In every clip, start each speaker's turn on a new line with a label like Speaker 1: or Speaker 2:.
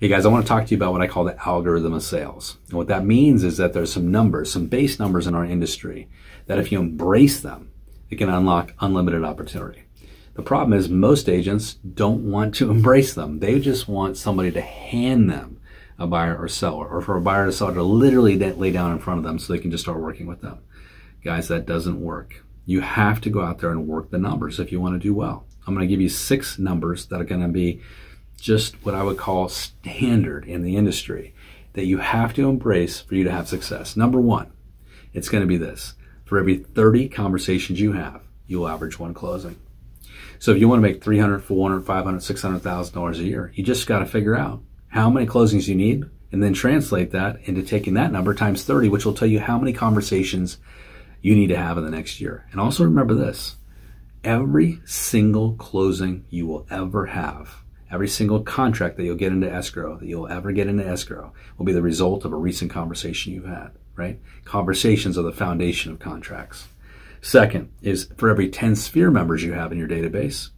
Speaker 1: Hey guys, I want to talk to you about what I call the algorithm of sales. And what that means is that there's some numbers, some base numbers in our industry that if you embrace them, it can unlock unlimited opportunity. The problem is most agents don't want to embrace them. They just want somebody to hand them a buyer or seller, or for a buyer to seller to literally lay down in front of them so they can just start working with them. Guys, that doesn't work. You have to go out there and work the numbers if you want to do well. I'm going to give you six numbers that are going to be just what I would call standard in the industry that you have to embrace for you to have success. Number one, it's going to be this. For every 30 conversations you have, you'll average one closing. So if you want to make 300, 400, 500, 600,000 dollars a year, you just got to figure out how many closings you need and then translate that into taking that number times 30, which will tell you how many conversations you need to have in the next year. And also remember this, every single closing you will ever have Every single contract that you'll get into escrow, that you'll ever get into escrow, will be the result of a recent conversation you've had, right? Conversations are the foundation of contracts. Second is for every 10 sphere members you have in your database,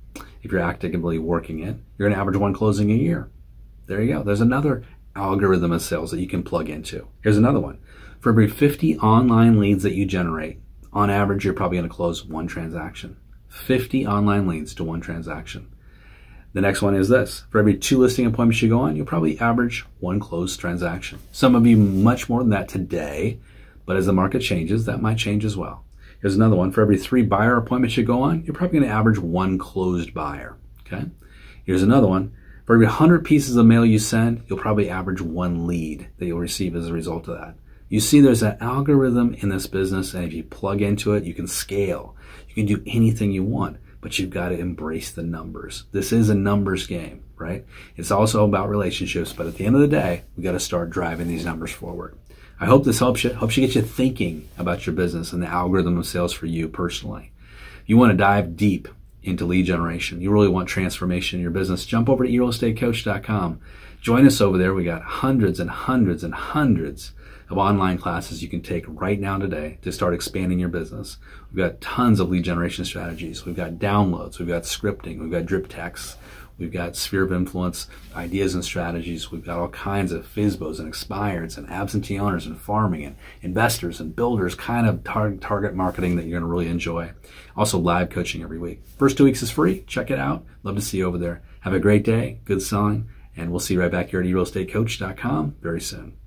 Speaker 1: if you're actively working it, you're going to average one closing a year. There you go. There's another algorithm of sales that you can plug into. Here's another one. For every 50 online leads that you generate, on average, you're probably going to close one transaction. 50 online leads to one transaction. The next one is this. For every two listing appointments you go on, you'll probably average one closed transaction. Some of you much more than that today, but as the market changes, that might change as well. Here's another one. For every three buyer appointments you go on, you're probably going to average one closed buyer. Okay. Here's another one. For every 100 pieces of mail you send, you'll probably average one lead that you'll receive as a result of that. You see, there's an algorithm in this business, and if you plug into it, you can scale. You can do anything you want but you've got to embrace the numbers. This is a numbers game, right? It's also about relationships, but at the end of the day, we got to start driving these numbers forward. I hope this helps you, helps you get you thinking about your business and the algorithm of sales for you personally. If you want to dive deep into lead generation, you really want transformation in your business, jump over to erealestatecoach.com. Join us over there. We got hundreds and hundreds and hundreds of online classes you can take right now today to start expanding your business. We've got tons of lead generation strategies. We've got downloads. We've got scripting. We've got drip text. We've got sphere of influence ideas and strategies. We've got all kinds of FSBOs and expireds and absentee owners and farming and investors and builders kind of tar- target marketing that you're going to really enjoy. Also live coaching every week. First two weeks is free. Check it out. Love to see you over there. Have a great day. Good selling. And we'll see you right back here at erealestatecoach.com very soon.